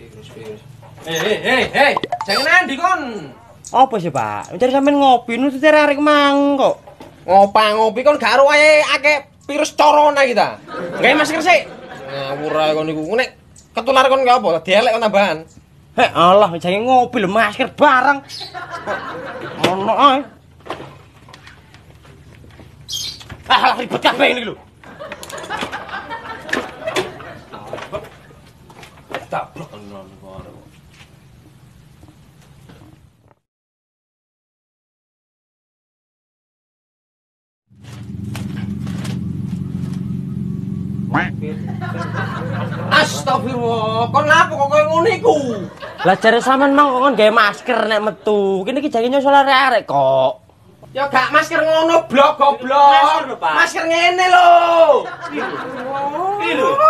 Hei, hei, hei, hei, jangan nanti kon. Apa sih, Pak? Mencari sampean ngopi nu arek mang kok. Ngopa ngopi kon gak wae akeh virus corona kita. Gawe masker sih. Ngawur ae kon niku. Nek ketular kon gak apa, dielek kon tambahan. Heh, Allah, jangan ngopi lho masker barang. Ono ae. Ah, ribet kabeh ini lho. Tablok Astagfirullah, kon lapo kok koyo ngono iku? Lah jare sampean mang kok gawe masker nek metu. Kene iki jange nyosol arek-arek kok. Ya gak masker ngono blok goblok. Masker ngene lho. Iki lho.